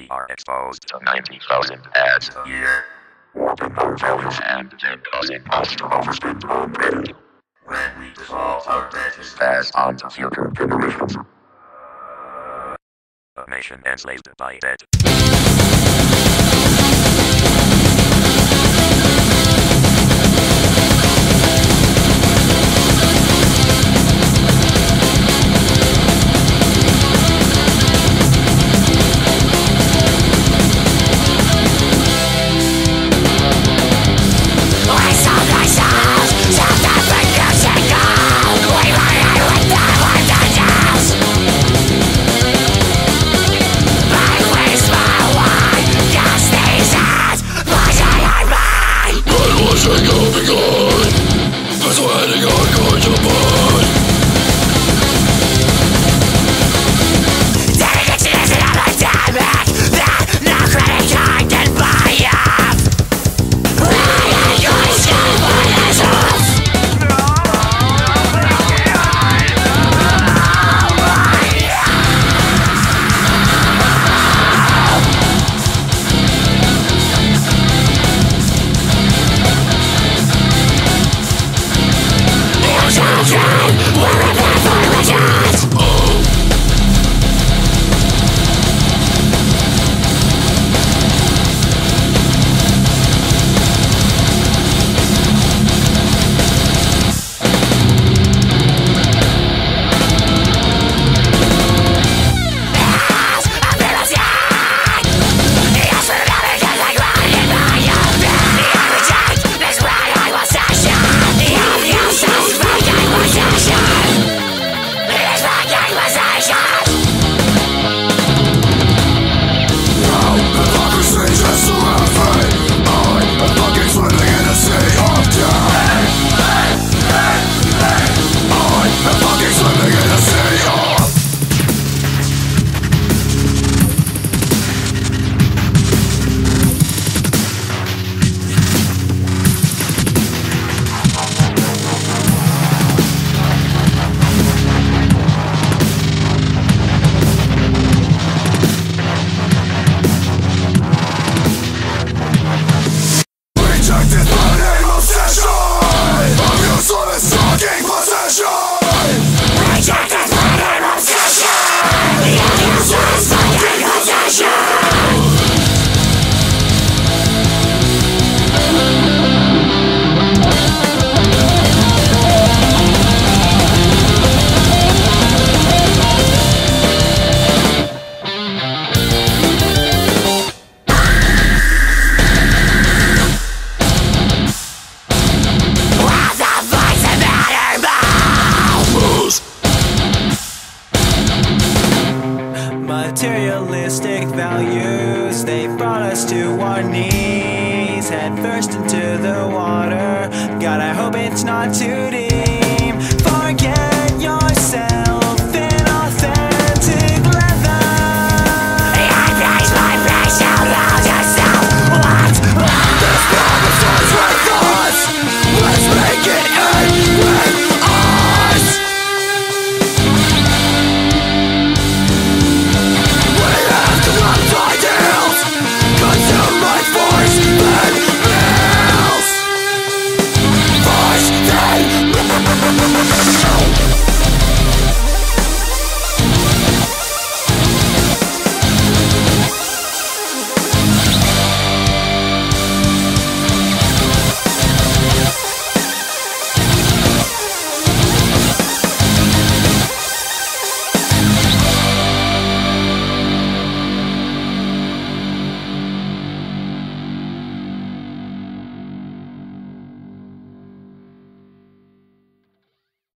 We are exposed to 90,000 ads a year. Warping our values and then causing us to overspend on. When we default, our debt is passed on to future generations. A nation enslaved by debt. Washing up begun That's when you're going Materialistic values, they brought us to our knees, head first into the water. God, I hope it's not too deep. Thank you.